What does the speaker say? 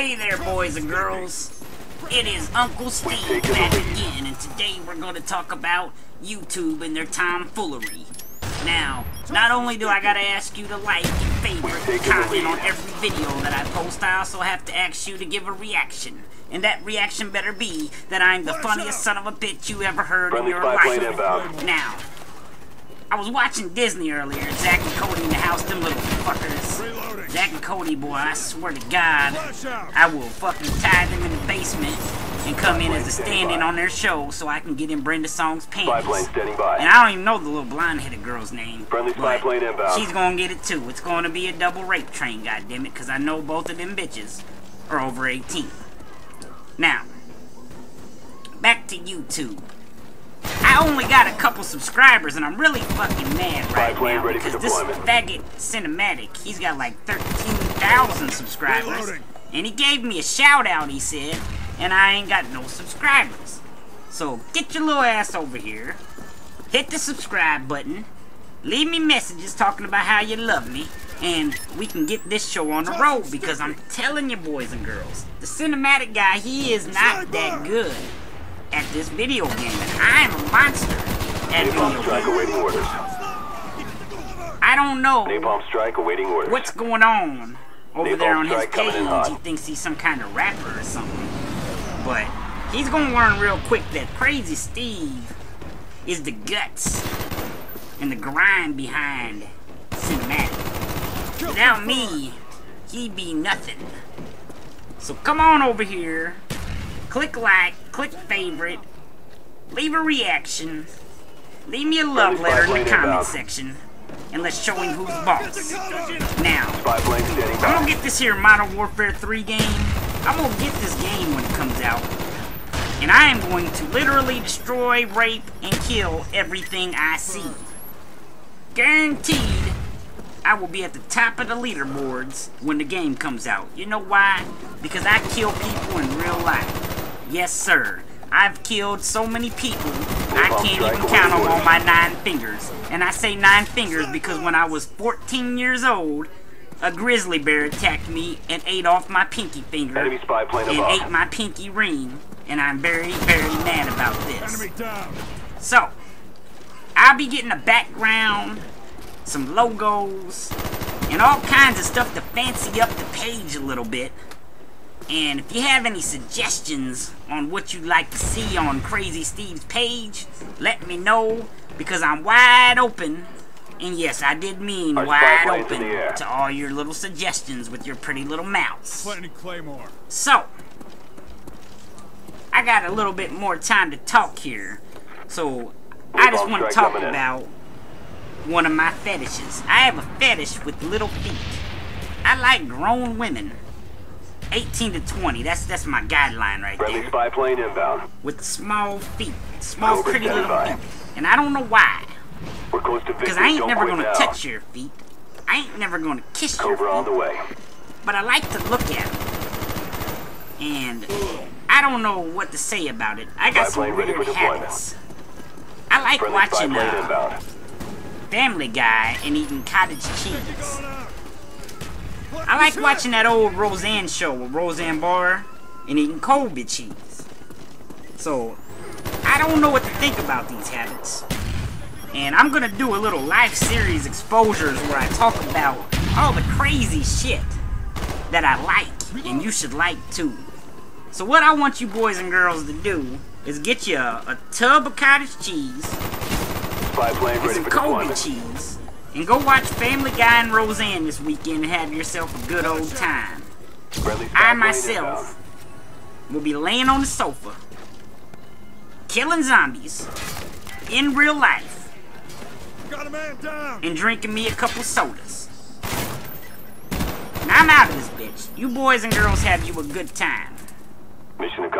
Hey there, boys and girls. It is Uncle Steve back again, and today we're going to talk about YouTube and their tomfoolery. Now, not only do I gotta ask you to like and favorite, and comment on every video that I post, I also have to ask you to give a reaction. And that reaction better be that I'm the funniest son of a bitch you ever heard in your life. Now, I was watching Disney earlier, Zack and Cody in the house, them little fuckers. Zack and Cody, boy, I swear to God, I will fucking tie them in the basement and come in as a stand-in on their show so I can get in Brenda Song's panties. And I don't even know the little blonde-headed girl's name. Friendly spy plane inbound. She's gonna get it too. It's gonna be a double rape train, goddammit, because I know both of them bitches are over 18. Now, back to YouTube. I only got a couple subscribers, and I'm really fucking mad right now because this faggot cinematic, he's got like 13,000 subscribers, and he gave me a shout out. He said, and I ain't got no subscribers. So get your little ass over here, hit the subscribe button, leave me messages talking about how you love me, and we can get this show on the road because I'm telling you, boys and girls, the cinematic guy, he is not that good at this video game, and I'm a monster at video strike awaiting orders. I don't know Napalm strike awaiting orders. what's going on over Napalm there on his page. He thinks he's some kind of rapper or something. But he's gonna learn real quick that Crazy Steve is the guts and the grind behind cinematic. Without me, he'd be nothing. So come on over here, click like, click favorite, leave a reaction, leave me a love letter in the comment section, and let's show him who's boss. Now, Spy plane standing I'm gonna get this here Modern Warfare 3 game. I'm gonna get this game when it comes out. And I am going to literally destroy, rape, and kill everything I see. Guaranteed, I will be at the top of the leaderboards when the game comes out. You know why? Because I kill people in real life. Yes, sir. I've killed so many people, I can't even count them on my nine fingers. And I say nine fingers because when I was 14 years old, a grizzly bear attacked me and ate off my pinky finger Enemy spy plane and above. ate my pinky ring. And I'm very, very mad about this. So, I'll be getting a background, some logos, and all kinds of stuff to fancy up the page a little bit. And if you have any suggestions on what you'd like to see on Crazy Steve's page, let me know because I'm wide open. And yes, I did mean Our wide open in the air. to all your little suggestions with your pretty little mouths. Planting Claymore. So, I got a little bit more time to talk here. So, I just want to talk coming in. about one of my fetishes. I have a fetish with little feet. I like grown women. 18 to 20. That's that's my guideline right Friendly there. spy plane inbound. With small feet. Small Cobra pretty little feet. And I don't know why. We're close to Because. I ain't Don't never gonna now. touch your feet. I ain't never gonna kiss your Cobra on feet. the way. but I like to look at them. And I don't know what to say about it. I got Spy some weird habits. I like Friendly watching uh. Family Guy and eating cottage cheese. I like watching that old Roseanne show with Roseanne Barr and eating Colby cheese. So, I don't know what to think about these habits. And I'm gonna do a little life series exposures where I talk about all the crazy shit that I like and you should like too. So what I want you boys and girls to do is get you a, a tub of cottage cheese, Spy plane ready some for Colby deployment. cheese, and go watch Family Guy and Roseanne this weekend and have yourself a good old time. I myself will be laying on the sofa, killing zombies in real life, Got a man down. and drinking me a couple sodas. And I'm out of this bitch. You boys and girls have you a good time. Mission accomplished.